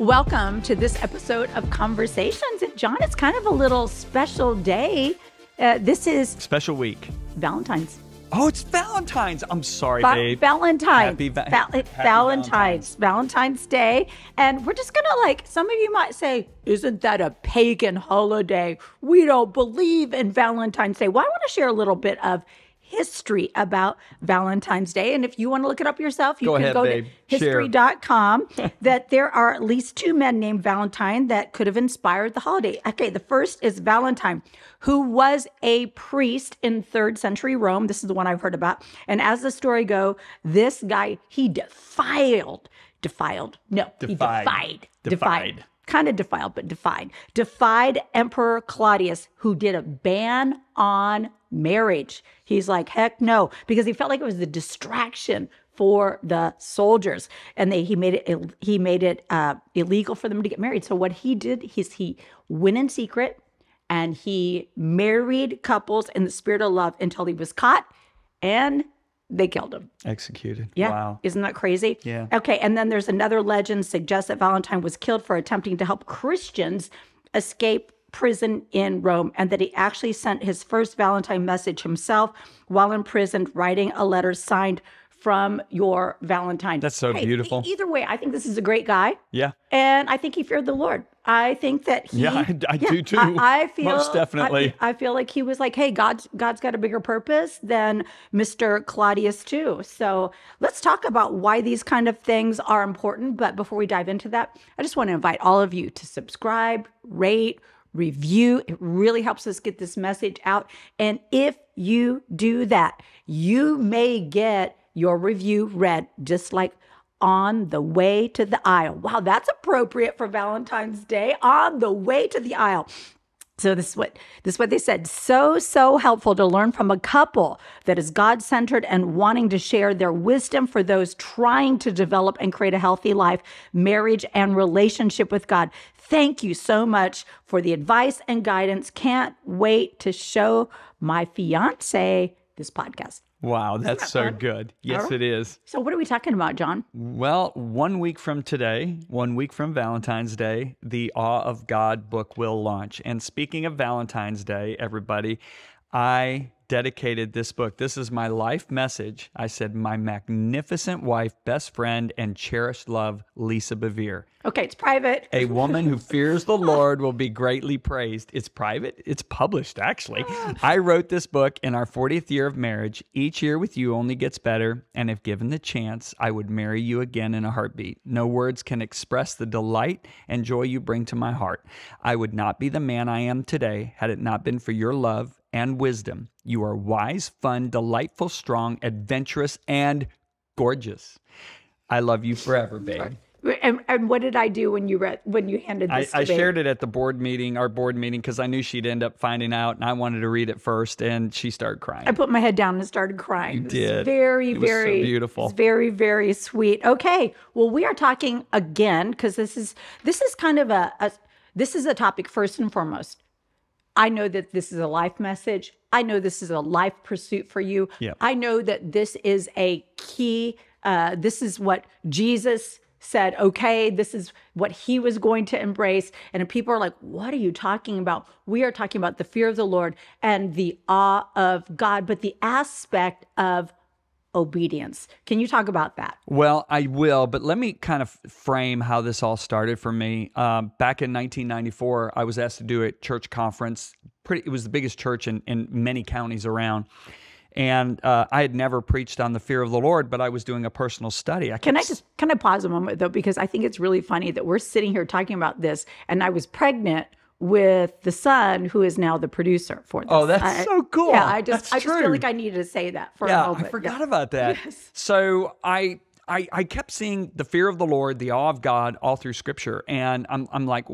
Welcome to this episode of Conversations. And John, it's kind of a little special day. Uh, this is Special week. Valentine's. Oh, it's Valentine's. I'm sorry, Va- babe. Valentine's. Happy Va- Val- Happy Valentine's. Valentine's Day. And we're just going to like, some of you might say, isn't that a pagan holiday? We don't believe in Valentine's Day. Well, I want to share a little bit of history about Valentine's Day. And if you want to look it up yourself, you Go can ahead, go babe. to history.com that there are at least two men named Valentine that could have inspired the holiday. Okay, the first is Valentine, who was a priest in third century Rome. This is the one I've heard about. And as the story go, this guy, he defiled, defiled, no, he Defied. defied, Defied. defied kind of defiled, but defied, defied Emperor Claudius, who did a ban on marriage. He's like, heck no, because he felt like it was the distraction for the soldiers, and they he made it he made it uh, illegal for them to get married. So what he did is he went in secret and he married couples in the spirit of love until he was caught, and they killed him. Executed. Yeah. Wow. Isn't that crazy? Yeah. Okay. And then there's another legend suggests that Valentine was killed for attempting to help Christians escape prison in Rome and that he actually sent his first Valentine message himself while in prison, writing a letter signed from your Valentine. That's so Hey, beautiful. Either way, I think this is a great guy. Yeah. And I think he feared the Lord. I think that he. Yeah, I- I do too. I, I feel Most definitely. I, I feel like he was like, "Hey, God's God's got a bigger purpose than Mr. Claudius too." So let's talk about why these kind of things are important. But before we dive into that, I just want to invite all of you to subscribe, rate, review. It really helps us get this message out. And if you do that, you may get your review read just like on the way to the aisle. Wow, that's appropriate for Valentine's Day. On the way to the aisle. So this is what this is what they said. So so helpful to learn from a couple that is God centered and wanting to share their wisdom for those trying to develop and create a healthy life, marriage, and relationship with God. Thank you so much for the advice and guidance. Can't wait to show my fiance this podcast. Wow. That's that so fun? good. Yes, right. it is. So what are we talking about, John? Well, one week from today, one week from Valentine's Day, the Awe of God book will launch. And speaking of Valentine's Day, everybody, I dedicated this book. This is my life message. I said, My magnificent wife, best friend, and cherished love, Lisa Bevere. Okay, it's private. A woman who fears the Lord will be greatly praised. It's private, it's published, actually. Ah. I wrote this book in our 40th year of marriage. Each year with you only gets better, and if given the chance, I would marry you again in a heartbeat. No words can express the delight and joy you bring to my heart. I would not be the man I am today had it not been for your love and wisdom. You are wise, fun, delightful, strong, adventurous, and gorgeous. I love you forever, babe. And, and what did I do when you read when you handed I, this? I to me? shared it at the board meeting, our board meeting, because I knew she'd end up finding out, and I wanted to read it first, and she started crying. I put my head down and started crying. You It did. Very, It was so very beautiful. it's very, very sweet. Okay. Well, we are talking again because this is this is kind of a, a this is a topic first and foremost. I know that this is a life message. I know this is a life pursuit for you. Yep. I know that this is a key. Uh, this is what Jesus said. Okay, this is what he was going to embrace. And people are like, "What are you talking about?" We are talking about the fear of the Lord and the awe of God, but the aspect of obedience. Can you talk about that? Well, I will, but let me kind of frame how this all started for me. Um, back in 1994, I was asked to do a church conference. Pretty, it was the biggest church in, in many counties around. And uh, I had never preached on the fear of the Lord, but I was doing a personal study. I Can I just can I pause a moment though because I think it's really funny that we're sitting here talking about this and I was pregnant with the son who is now the producer for this. Oh, that's I- so cool. Yeah, I just That's I just feel like I needed to say that for a yeah, moment. I forgot about that. Yes. So I, I I kept seeing the fear of the Lord, the awe of God all through Scripture, and I'm I'm like,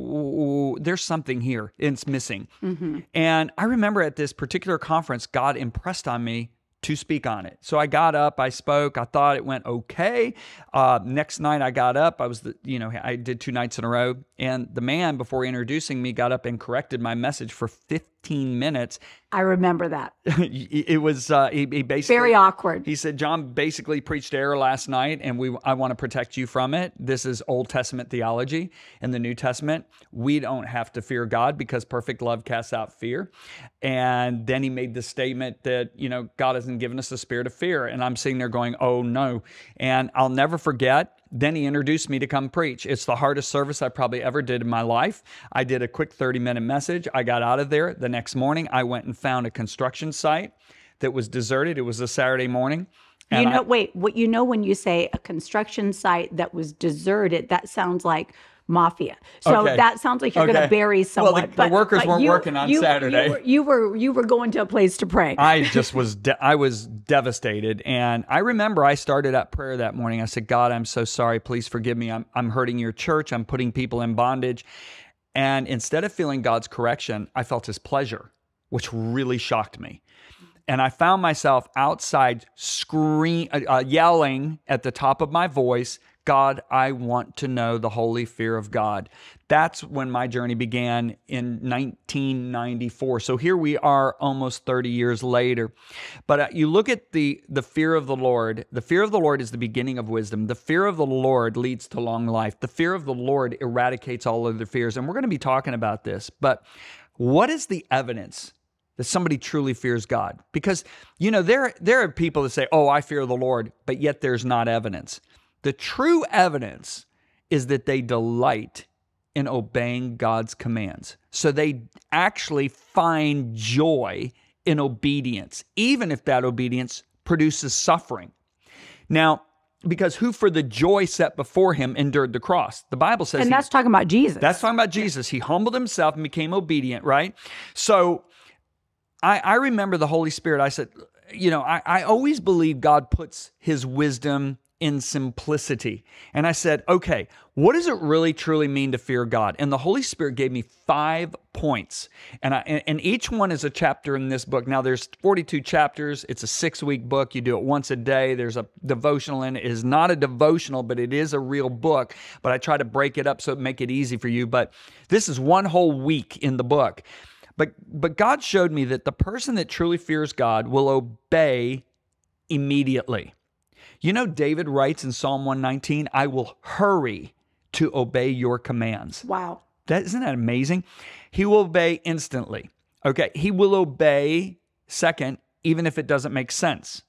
there's something here. It's missing. Mm-hmm. And I remember at this particular conference, God impressed on me to speak on it. So I got up, I spoke. I thought it went okay. Uh, next night I got up. I was the you know I did two nights in a row, and the man before introducing me got up and corrected my message for 15 15 minutes. I remember that. it was uh, he, he basically Very awkward. He said, "John basically preached error last night, and we I want to protect you from it. This is Old Testament theology. In the New Testament, we don't have to fear God because perfect love casts out fear." And then he made the statement that you know God hasn't given us the spirit of fear, and I'm sitting there going, "Oh no!" And I'll never forget then he introduced me to come preach. It's the hardest service I probably ever did in my life. I did a quick 30 minute message. I got out of there. The next morning, I went and found a construction site that was deserted. It was a Saturday morning. you know, I, wait, what you know when you say a construction site that was deserted, that sounds like mafia. So okay. that sounds like you're okay. going to bury someone. Well, the, but, the workers but weren't you, working on you, Saturday. You were, you were, you were going to a place to pray. I just was de- I was devastated, and I remember I started at prayer that morning. I said, "God, I'm so sorry. Please forgive me. I'm I'm hurting your church. I'm putting people in bondage." And instead of feeling God's correction, I felt His pleasure, which really shocked me and I found myself outside scream, uh, uh, yelling at the top of my voice, God, I want to know the holy fear of God. That's when my journey began in 1994. So here we are almost 30 years later. But uh, you look at the the fear of the Lord. The fear of the Lord is the beginning of wisdom. The fear of the Lord leads to long life. The fear of the Lord eradicates all other fears. And we're going to be talking about this. But what is the evidence that somebody truly fears God. Because, you know, there, there are people that say, oh, I fear the Lord, but yet there's not evidence. The true evidence is that they delight in obeying God's commands. So they actually find joy in obedience, even if that obedience produces suffering. Now, because who for the joy set before him endured the cross. The Bible says And that's he, talking about Jesus. That's talking about Jesus. He humbled himself and became obedient, right? So I, I remember the Holy Spirit. I said, you know, I, I always believe God puts his wisdom in simplicity. And I said, okay, what does it really truly mean to fear God? And the Holy Spirit gave me five points. And, I, and each one is a chapter in this book. Now there's 42 chapters. It's a six week book. You do it once a day. There's a devotional in it. It is not a devotional, but it is a real book. But I try to break it up so it make it easy for you. But this is one whole week in the book. But but God showed me that the person that truly fears God will obey immediately. You know, David writes in Psalm 119, I will hurry to obey your commands. Wow. That isn't that amazing? He will obey instantly. Okay. He will obey second, even if it doesn't make sense.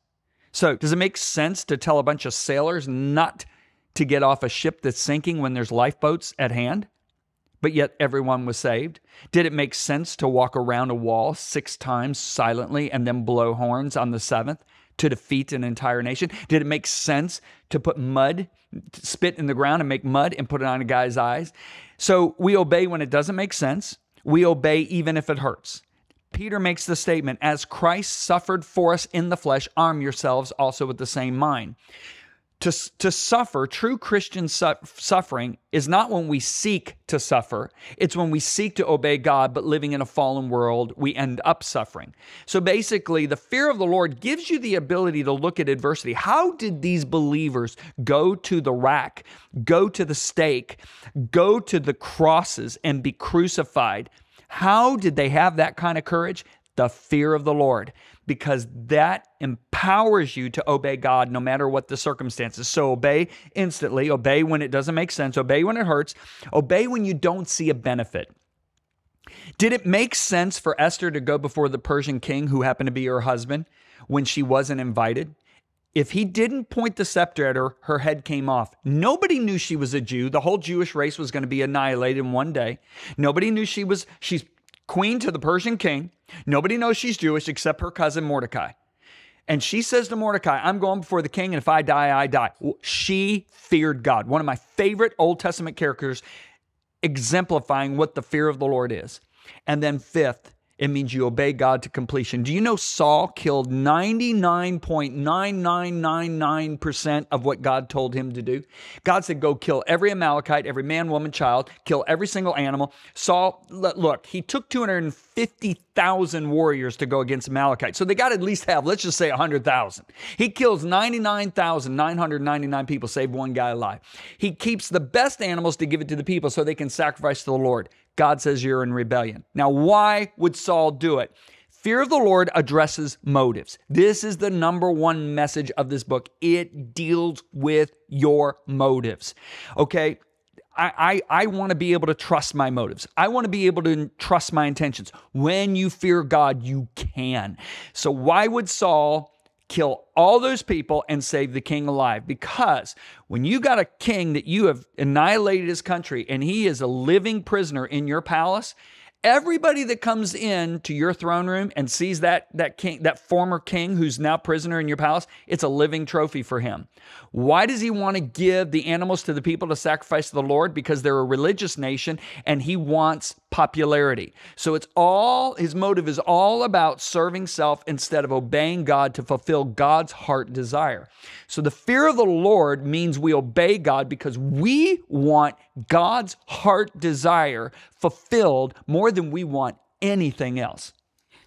So, does it make sense to tell a bunch of sailors not to get off a ship that's sinking when there's lifeboats at hand? but yet everyone was saved? Did it make sense to walk around a wall six times silently and then blow horns on the seventh to defeat an entire nation? Did it make sense to put mud, spit in the ground and make mud and put it on a guy's eyes? So we obey when it doesn't make sense. We obey even if it hurts. Peter makes the statement, as Christ suffered for us in the flesh, arm yourselves also with the same mind to, to suffer, true Christian su- suffering is not when we seek to suffer. It's when we seek to obey God, but living in a fallen world, we end up suffering. So basically, the fear of the Lord gives you the ability to look at adversity. How did these believers go to the rack, go to the stake, go to the crosses, and be crucified? How did they have that kind of courage? The fear of the Lord because that empowers you to obey God no matter what the circumstances. So obey instantly, obey when it doesn't make sense, obey when it hurts, obey when you don't see a benefit. Did it make sense for Esther to go before the Persian king who happened to be her husband when she wasn't invited? If he didn't point the scepter at her, her head came off. Nobody knew she was a Jew. The whole Jewish race was going to be annihilated in one day. Nobody knew she was she's queen to the Persian king. Nobody knows she's Jewish except her cousin Mordecai. And she says to Mordecai, I'm going before the king, and if I die, I die. She feared God. One of my favorite Old Testament characters exemplifying what the fear of the Lord is. And then, fifth, it means you obey God to completion. Do you know Saul killed 99.9999% of what God told him to do? God said, Go kill every Amalekite, every man, woman, child, kill every single animal. Saul, look, he took 250 100,000 warriors to go against Amalekites. So they got to at least have, let's just say a 100,000. He kills 99,999 people, save one guy alive. He keeps the best animals to give it to the people so they can sacrifice to the Lord. God says you're in rebellion. Now, why would Saul do it? Fear of the Lord addresses motives. This is the number one message of this book. It deals with your motives. Okay. I, I, I want to be able to trust my motives. I want to be able to trust my intentions. When you fear God, you can. So, why would Saul kill all those people and save the king alive. Because when you got a king that you have annihilated his country and he is a living prisoner in your palace, Everybody that comes in to your throne room and sees that that king, that former king who's now prisoner in your palace, it's a living trophy for him. Why does he want to give the animals to the people to sacrifice to the Lord? Because they're a religious nation and he wants popularity. So it's all his motive is all about serving self instead of obeying God to fulfill God's heart desire. So the fear of the Lord means we obey God because we want God's heart desire fulfilled more than we want anything else.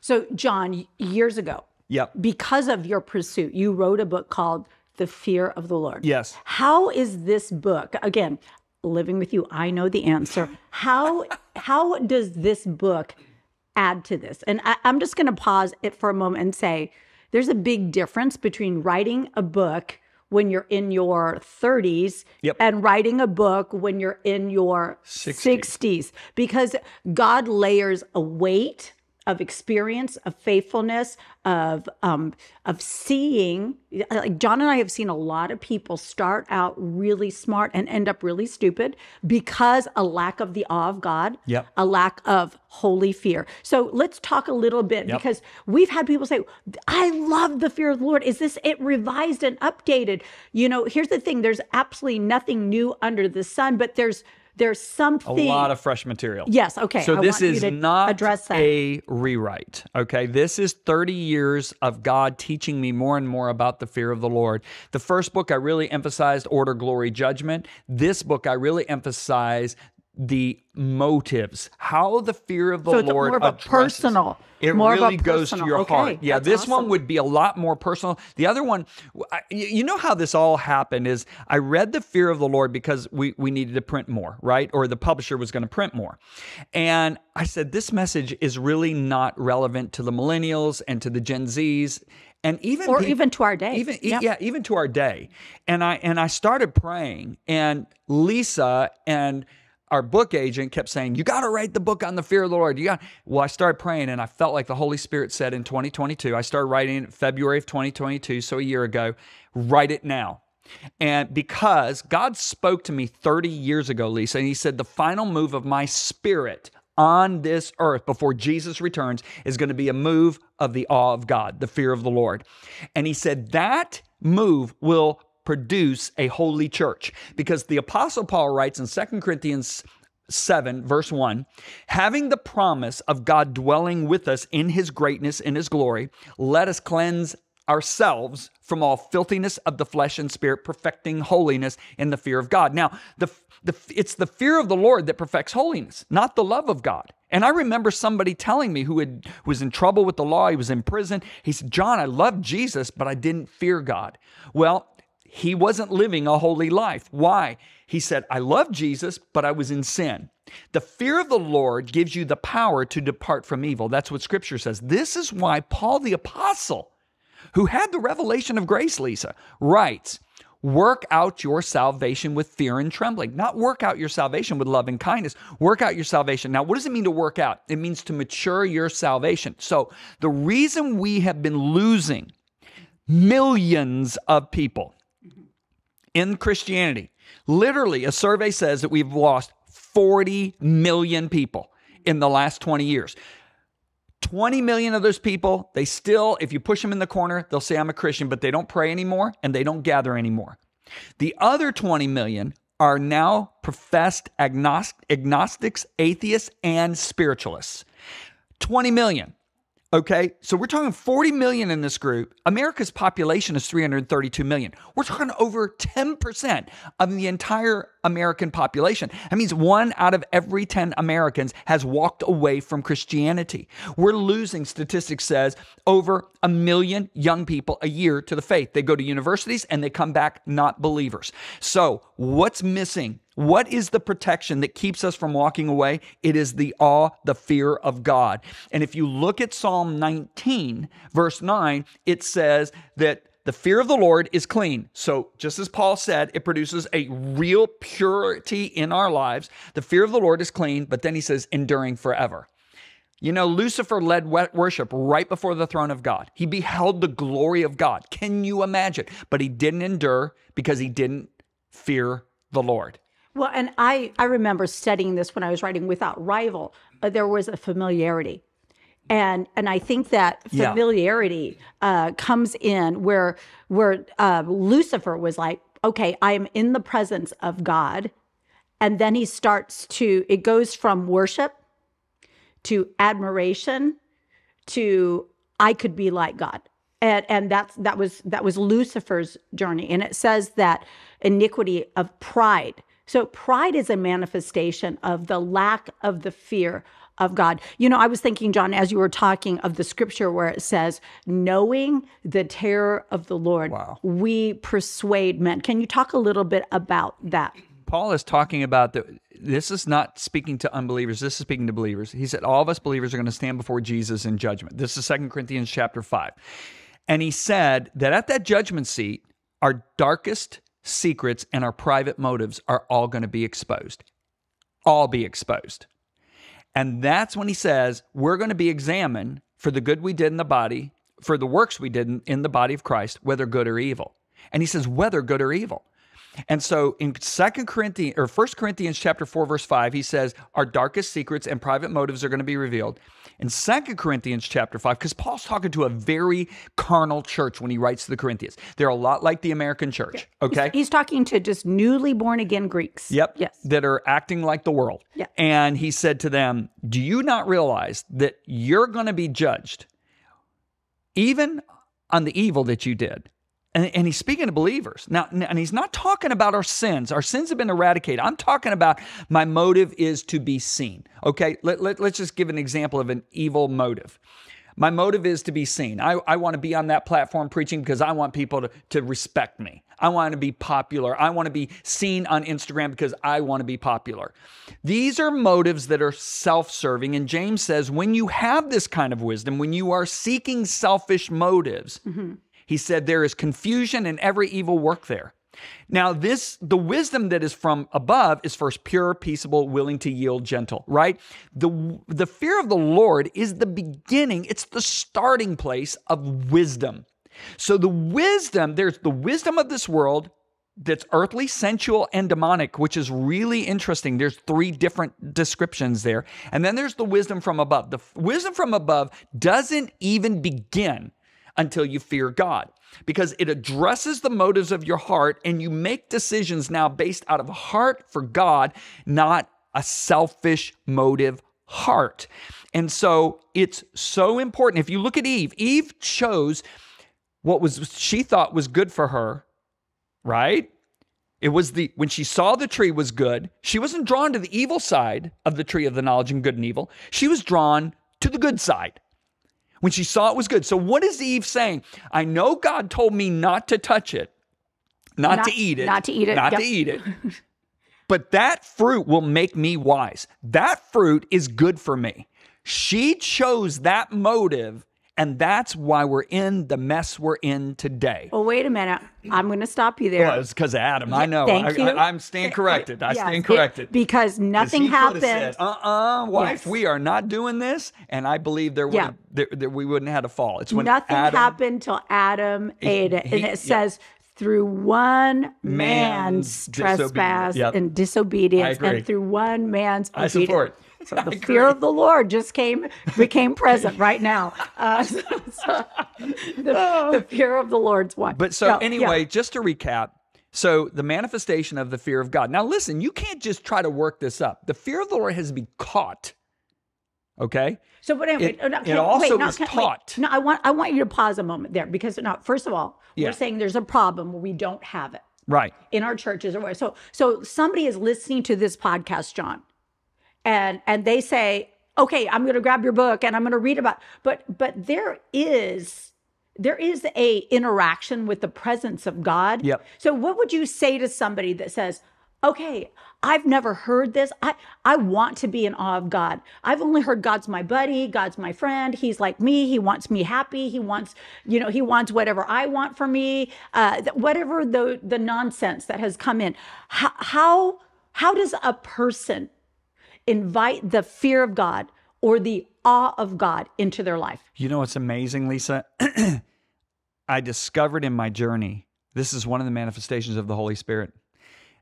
So, John, years ago, Yep. because of your pursuit, you wrote a book called The Fear of the Lord. Yes. How is this book, again, living with you, I know the answer. How how does this book add to this? And I, I'm just gonna pause it for a moment and say there's a big difference between writing a book when you're in your 30s Yep. and writing a book when you're in your 60s. 60s because God layers a weight of experience, of faithfulness, of um, of seeing. Like John and I have seen a lot of people start out really smart and end up really stupid because a lack of the awe of God, Yep. a lack of holy fear. So let's talk a little bit Yep. because we've had people say, "I love the fear of the Lord." Is this it revised and updated? You know, here's the thing: there's absolutely nothing new under the sun, but there's there's something. A lot of fresh material. Yes, okay, So I this is not address that. a rewrite. Okay. This is 30 years of God teaching me more and more about the fear of the Lord. The first book I really emphasized order, glory, judgment. This book I really emphasize the motives, how the fear of the So it's Lord more of a addresses- personal- It more of a really goes to personal. your Okay, heart. Yeah, this one would be a lot more personal. The other one, I- you know how this all happened is I read the fear of the Lord because we we needed to print more, right? Or the publisher was going to print more, and I said this message is really not relevant to the millennials and to the Gen Zs. And even or even to our day. even Yep. yeah even to our day and i and i started praying and lisa and our book agent kept saying you got to write the book on the fear of the lord you got well i started praying and i felt like the holy spirit said in 2022 i started writing it february of 2022 so a year ago write it now and because God spoke to me 30 years ago, Lisa, and He said, the final move of my spirit on this earth before Jesus returns is going to be a move of the awe of God, the fear of the Lord. And He said, that move will produce a holy church because the Apostle Paul writes in 2 Corinthians 7, verse 1 having the promise of God dwelling with us in his greatness, in his glory, let us cleanse ourselves from all filthiness of the flesh and spirit, perfecting holiness in the fear of God. Now, the, the, it's the fear of the Lord that perfects holiness, not the love of God. And I remember somebody telling me who had, was in trouble with the law, he was in prison. He said, John, I love Jesus, but I didn't fear God. Well, he wasn't living a holy life. Why? He said, I love Jesus, but I was in sin. The fear of the Lord gives you the power to depart from evil. That's what scripture says. This is why Paul the Apostle, who had the revelation of grace, Lisa, writes, Work out your salvation with fear and trembling. Not work out your salvation with love and kindness. Work out your salvation. Now, what does it mean to work out? It means to mature your salvation. So, the reason we have been losing millions of people in Christianity. Literally, a survey says that we've lost 40 million people in the last 20 years. 20 million of those people, they still, if you push them in the corner, they'll say, I'm a Christian, but they don't pray anymore and they don't gather anymore. The other 20 million are now professed agnost- agnostics, atheists, and spiritualists. 20 million. Okay, so we're talking 40 million in this group. America's population is 332 million. We're talking over 10% of the entire American population. That means one out of every 10 Americans has walked away from Christianity. We're losing, statistics says, over a million young people a year to the faith. They go to universities and they come back not believers. So, what's missing? What is the protection that keeps us from walking away? It is the awe, the fear of God. And if you look at Psalm 19, verse 9, it says that the fear of the Lord is clean. So, just as Paul said, it produces a real purity in our lives. The fear of the Lord is clean, but then he says, enduring forever. You know, Lucifer led worship right before the throne of God. He beheld the glory of God. Can you imagine? But he didn't endure because he didn't fear the Lord. Well, and I, I remember studying this when I was writing Without Rival. Uh, there was a familiarity. And, and I think that familiarity yeah. uh, comes in where where uh, Lucifer was like, okay, I am in the presence of God, and then he starts to it goes from worship to admiration to I could be like God and and that's that was that was Lucifer's journey and it says that iniquity of pride so pride is a manifestation of the lack of the fear of God. You know, I was thinking, John, as you were talking of the scripture where it says, knowing the terror of the Lord, wow. we persuade men. Can you talk a little bit about that? Paul is talking about the this is not speaking to unbelievers this is speaking to believers he said all of us believers are going to stand before jesus in judgment this is Second corinthians chapter 5 and he said that at that judgment seat our darkest secrets, and our private motives are all going to be exposed. All be exposed. And that's when he says, we're going to be examined for the good we did in the body, for the works we did in, the body of Christ, whether good or evil. And he says, whether good or evil. And so in Second Corinthians or First Corinthians chapter 4 verse 5 he says our darkest secrets and private motives are going to be revealed. In Second Corinthians chapter 5 cuz Paul's talking to a very carnal church when he writes to the Corinthians. They're a lot like the American church, okay? He's, he's talking to just newly born again Greeks. Yep. Yes. That are acting like the world. Yeah. And he said to them, "Do you not realize that you're going to be judged even on the evil that you did?" And, and, he's speaking to believers. Now, and he's not talking about our sins. Our sins have been eradicated. I'm talking about my motive is to be seen. Okay, let, let, let's just give an example of an evil motive. My motive is to be seen. I, I want to be on that platform preaching because I want people to, to respect me. I want to be popular. I want to be seen on Instagram because I want to be popular. These are motives that are self serving. And James says when you have this kind of wisdom, when you are seeking selfish motives, mm-hmm he said, There is confusion and every evil work there. Now, this, the wisdom that is from above is first pure, peaceable, willing to yield, gentle, right? The, the fear of the Lord is the beginning, it's the starting place of wisdom. So, the wisdom, there's the wisdom of this world that's earthly, sensual, and demonic, which is really interesting. There's three different descriptions there. And then there's the wisdom from above. The wisdom from above doesn't even begin until you fear God because it addresses the motives of your heart and you make decisions now based out of a heart for God, not a selfish motive heart. And so it's so important. If you look at Eve, Eve chose what was she thought was good for her, right? It was the when she saw the tree was good, she wasn't drawn to the evil side of the tree of the knowledge and good and evil. She was drawn to the good side when she saw it was good. So, what is Eve saying? I know God told me not to touch it, not, not to eat it, not to eat it, not yep. to eat it. but that fruit will make me wise. That fruit is good for me. She chose that motive and that's why we're in the mess we're in today. Well, wait a minute. I'm going to stop you there. Well, it's because of Adam. I know. Thank you. I, am staying corrected. I yes, stand corrected. It, because nothing happened. Uh uh wife, yes. we are not doing this. And I believe there, yeah. there, there we wouldn't have had a fall. It's when nothing Adam, happened till Adam he, ate it. and it says, yeah through one man's, man's trespass yep. and disobedience and through one man's obedience. I support. So the fear of the Lord just came became present right now. Uh, so, so the, oh. the, fear of the Lord's one. But so anyway, yeah. just to recap, so the manifestation of the fear of God. Now listen, you can't just try to work this up. The fear of the Lord has to be caught. Okay. So, but anyway, It- no, it can- also no, was can- wait. taught. no, I want I want you to pause a moment there because no, first of all, Yeah. we're saying there's a problem where we don't have it Right. in our churches or where. So, so somebody is listening to this podcast, John, and and they say, okay, I'm going to grab your book and I'm going to read about. But but there is there is a interaction with the presence of God. Yep. So what would you say to somebody that says, okay, I've never heard this. I I want to be in awe of God. I've only heard God's my buddy, God's my friend. He's like me. He wants me happy. He wants, you know, he wants whatever I want for me. Uh, whatever the the nonsense that has come in. How how how does a person invite the fear of God or the awe of God into their life? You know what's amazing, Lisa? I discovered in my journey, this is one of the manifestations of the Holy Spirit.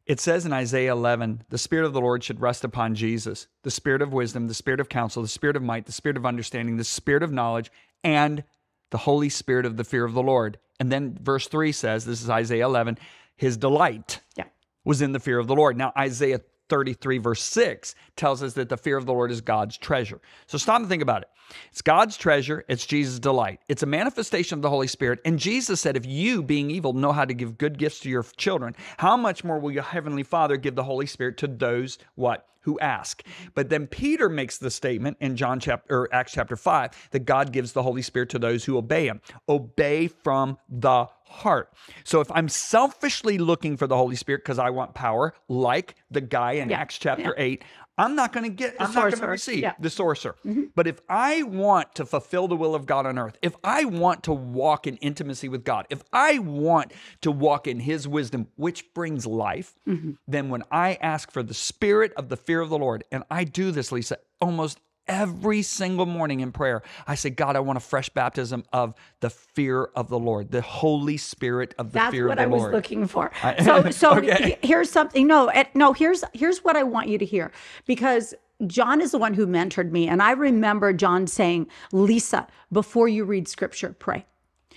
It says in Isaiah 11, the Spirit of the Lord should rest upon Jesus, the Spirit of wisdom, the Spirit of counsel, the Spirit of might, the Spirit of understanding, the Spirit of knowledge, and the Holy Spirit of the fear of the Lord. And then verse 3 says, this is Isaiah 11, his delight Yeah. was in the fear of the Lord. Now, Isaiah 33, verse 6 tells us that the fear of the Lord is God's treasure. So stop and think about it. It's God's treasure, it's Jesus' delight. It's a manifestation of the Holy Spirit. And Jesus said, If you, being evil, know how to give good gifts to your children, how much more will your heavenly Father give the Holy Spirit to those what? Who ask. But then Peter makes the statement in John chapter or Acts chapter 5 that God gives the Holy Spirit to those who obey him. Obey from the heart. So if I'm selfishly looking for the Holy Spirit because I want power, like the guy in Yeah, Acts chapter 8, I'm not going to get, I'm not going to receive yeah. Mm-hmm. the sorcerer. But if I want to fulfill the will of God on earth, if I want to walk in intimacy with God, if I want to walk in his wisdom, which brings life, Mm-hmm. then when I ask for the spirit of the fear of the Lord, and I do this, Lisa, almost every single morning in prayer, I say, God, I want a fresh baptism of the fear of the Lord, the Holy Spirit of the That's fear what of I the was looking for. So, so Okay. here's something. No, eh, no. Here's here's what I want you to hear because John is the one who mentored me, and I remember John saying, "Lisa, before you read Scripture, pray."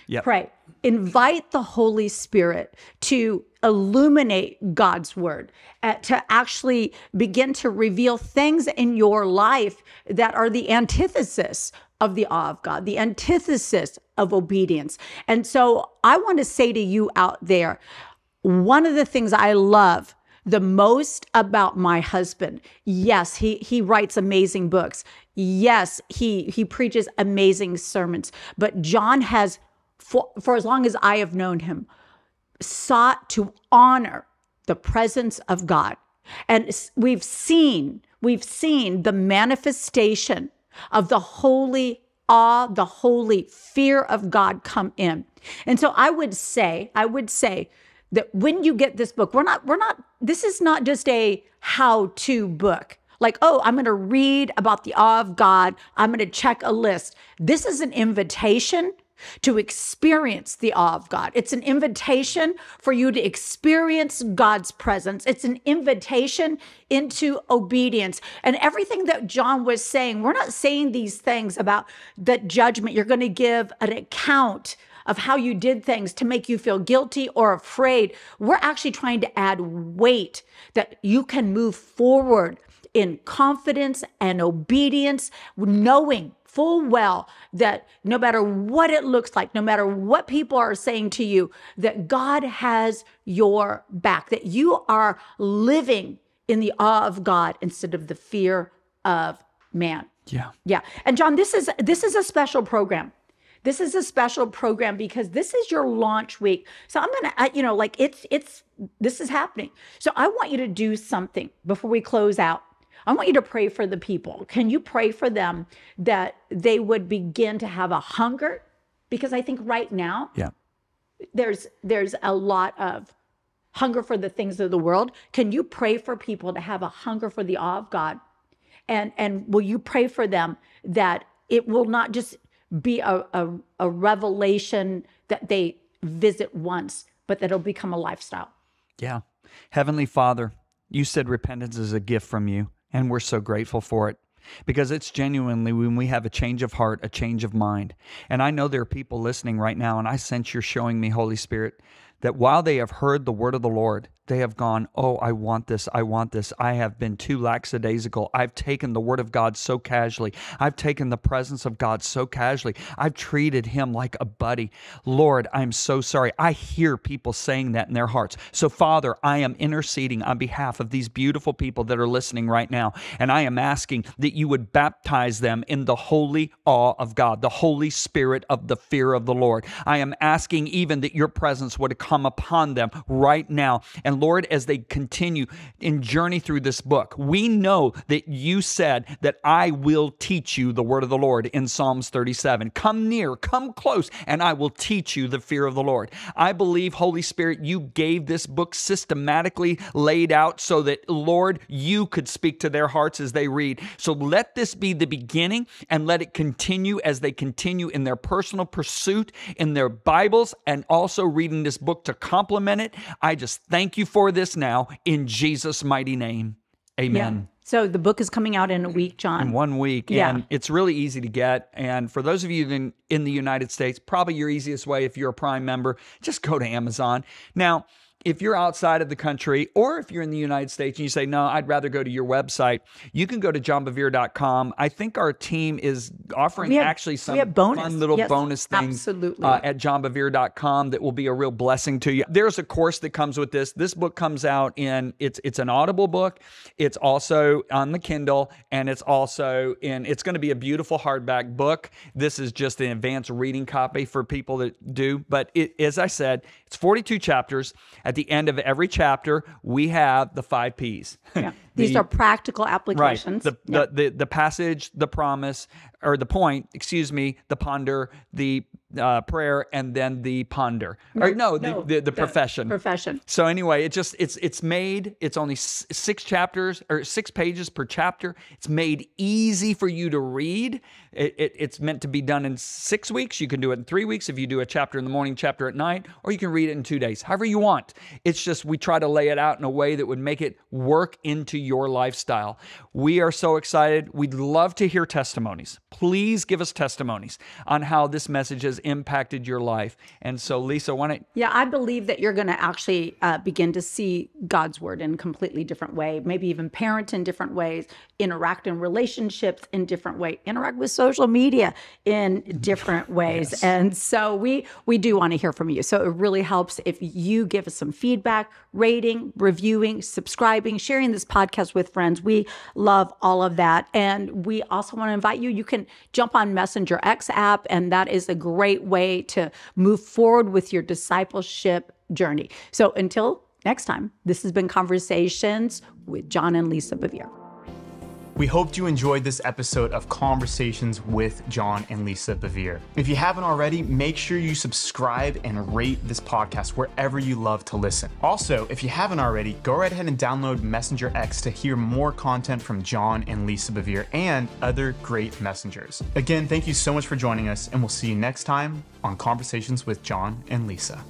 Yep. Pray. Invite the Holy Spirit to illuminate God's word, uh, to actually begin to reveal things in your life that are the antithesis of the awe of God, the antithesis of obedience. And so I want to say to you out there, one of the things I love the most about my husband yes he he writes amazing books yes he he preaches amazing sermons but john has for, for as long as i have known him sought to honor the presence of god. And we've seen we've seen the manifestation of the holy awe the holy fear of god come in. And so i would say i would say that when you get this book we're not we're not this is not just a how to book. Like oh i'm going to read about the awe of god. I'm going to check a list. This is an invitation to experience the awe of God. It's an invitation for you to experience God's presence. It's an invitation into obedience. And everything that John was saying, we're not saying these things about the judgment. You're going to give an account of how you did things to make you feel guilty or afraid. We're actually trying to add weight that you can move forward in confidence and obedience, knowing full well that no matter what it looks like, no matter what people are saying to you, that God has your back, that you are living in the awe of God instead of the fear of man. Yeah. Yeah. And John, this is this is a special program. This is a special program because this is your launch week. So I'm going to you know like it's it's this is happening. So I want you to do something before we close out. I want you to pray for the people. Can you pray for them that they would begin to have a hunger because I think right now Yeah. there's there's a lot of hunger for the things of the world. Can you pray for people to have a hunger for the awe of God? And and will you pray for them that it will not just be a, a, a revelation that they visit once, but that it'll become a lifestyle. Yeah. Heavenly Father, you said repentance is a gift from you, and we're so grateful for it because it's genuinely when we have a change of heart, a change of mind. And I know there are people listening right now, and I sense you're showing me, Holy Spirit, that while they have heard the word of the Lord, they have gone, Oh, I want this. I want this. I have been too lackadaisical. I've taken the word of God so casually. I've taken the presence of God so casually. I've treated him like a buddy. Lord, I'm so sorry. I hear people saying that in their hearts. So, Father, I am interceding on behalf of these beautiful people that are listening right now. And I am asking that you would baptize them in the holy awe of God, the Holy Spirit of the fear of the Lord. I am asking even that your presence would come upon them right now. And Lord, as they continue in journey through this book, we know that you said that I will teach you the word of the Lord in Psalms 37. Come near, come close, and I will teach you the fear of the Lord. I believe, Holy Spirit, you gave this book systematically laid out so that, Lord, you could speak to their hearts as they read. So let this be the beginning and let it continue as they continue in their personal pursuit, in their Bibles, and also reading this book to complement it. I just thank you for this now in Jesus' mighty name. Amen. Yeah. So the book is coming out in a week, John. In one week. Yeah. And it's really easy to get. And for those of you in, in the United States, probably your easiest way if you're a Prime member, just go to Amazon. Now, if you're outside of the country or if you're in the United States and you say, no, I'd rather go to your website, you can go to johnbevere.com. I think our team is offering have- actually we some fun little Yes, bonus things absolutely. uh, at johnbevere.com that will be a real blessing to you. There's a course that comes with this. This book comes out in it's it's an audible book. It's also on the Kindle and it's also in it's going to be a beautiful hardback book. This is just an advanced reading copy for people that do, but it as I said, it's 42 chapters. At the end of every chapter, we have the 5 Ps. Yeah. These The- are practical applications. the, Yeah. the, the, the passage, the promise, or the point, excuse me, the ponder, the uh, prayer, and then the ponder. or no, the, no, the, the, the profession. profession. So anyway, it just it's it's made. It's only six chapters or six pages per chapter. It's made easy for you to read. It, it, it's meant to be done in six weeks. You can do it in three weeks if you do a chapter in the morning, chapter at night, or you can read it in two days, however you want. It's just we try to lay it out in a way that would make it work into your lifestyle. We are so excited. We'd love to hear testimonies. Please give us testimonies on how this message has impacted your life. And so, Lisa, why don't Yeah, I believe that you're going to actually uh, begin to see God's word in a completely different way. Maybe even parent in different ways, interact in relationships in different way, interact with social media in mm-hmm. different ways. And so we we do want to hear from you. So it really helps if you give us some feedback, rating, reviewing, subscribing, sharing this podcast with friends. We love all of that. And we also want to invite you. You can jump on Messenger X app, and that is a great way to move forward with your discipleship journey. So until next time, this has been Conversations with John and Lisa Bevere. We hoped you enjoyed this episode of Conversations with John and Lisa Bevere. If you haven't already, make sure you subscribe and rate this podcast wherever you love to listen. Also, if you haven't already, go right ahead and download Messenger X to hear more content from John and Lisa Bevere and other great messengers. Again, thank you so much for joining us, and we'll see you next time on Conversations with John and Lisa.